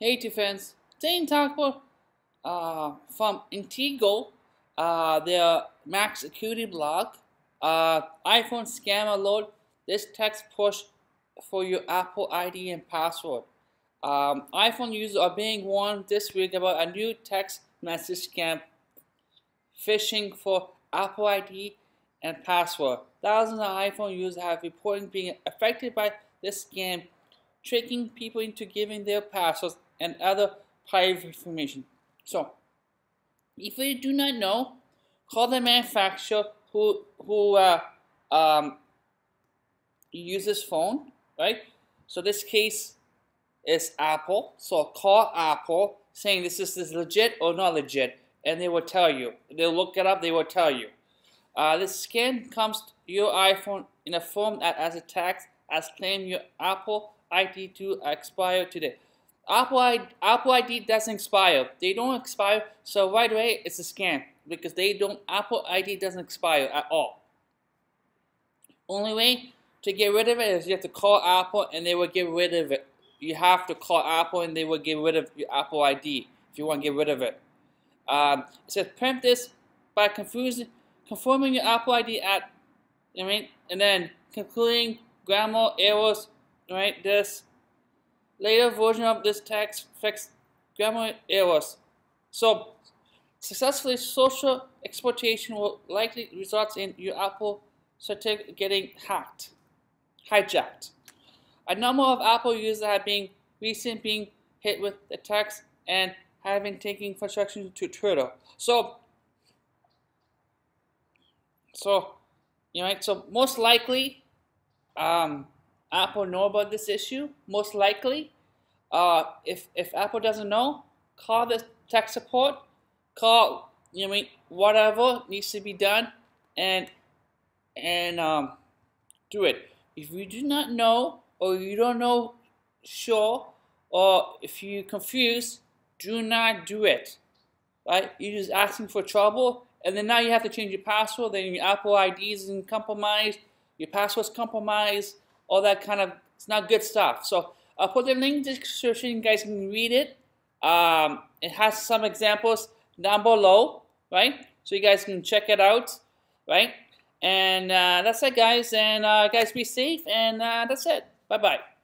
Hey friends, today talk uh, from Intego, uh, their Mac Security blog, uh, iPhone scam alert, this text push for your Apple ID and password. Um, iPhone users are being warned this week about a new text message scam phishing for Apple ID and password. Thousands of iPhone users have reported being affected by this scam, tricking people into giving their passwords and other private information. So, if you do not know, call the manufacturer who who uh, um, uses phone, right? So this case is Apple. So call Apple saying this is this legit or not legit, and they will tell you. They'll look it up. They will tell you. Uh, this scan comes to your iPhone in a form that as a text as claim your Apple ID to expire today. Apple ID, Apple ID doesn't expire. They don't expire, so right away it's a scam because they don't. Apple ID doesn't expire at all. Only way to get rid of it is you have to call Apple and they will get rid of it. You have to call Apple and they will get rid of your Apple ID if you want to get rid of it. Um, it says print this by confusing, confirming your Apple ID at, I mean, and then concluding grammar errors, right? This later version of this text fixed grammar errors. So, successfully social exploitation will likely result in your Apple certificate getting hacked, hijacked. A number of Apple users have been recently being hit with attacks and have been taking construction to Twitter. So, so, you know, so most likely, um, Apple know about this issue? Most likely. Uh, if, if Apple doesn't know, call the tech support, call, you know, whatever needs to be done, and and um, do it. If you do not know, or you don't know, sure, or if you're confused, do not do it. Right? You're just asking for trouble, and then now you have to change your password. Then your Apple ID is compromised, your password's compromised all that kind of, it's not good stuff. So I'll put the link in the description, you guys can read it. Um, it has some examples down below, right? So you guys can check it out, right? And uh, that's it, guys. And uh, guys, be safe. And uh, that's it. Bye-bye.